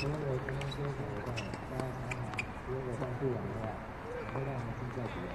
如果我今天先息的话，大家想想，如果上不完的话，我会让我们住在贵阳，